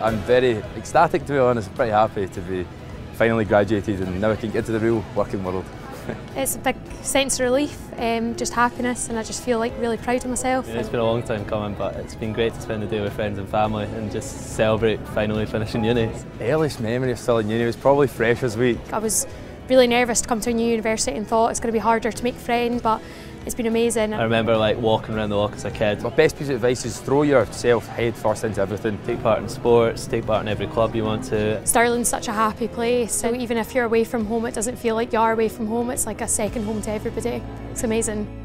I'm very ecstatic to be honest, pretty happy to be finally graduated and now I can get to the real working world. it's a big sense of relief, um, just happiness and I just feel like really proud of myself. Yeah, it's been a long time coming but it's been great to spend the day with friends and family and just celebrate finally finishing uni. Earliest memory of Stirling uni was probably Freshers Week. I was really nervous to come to a new university and thought it's going to be harder to make friends but it's been amazing. I remember like walking around the walk as a kid. My best piece of advice is throw yourself head first into everything. Take part in sports, take part in every club you want to. Stirling's such a happy place, so even if you're away from home it doesn't feel like you are away from home, it's like a second home to everybody. It's amazing.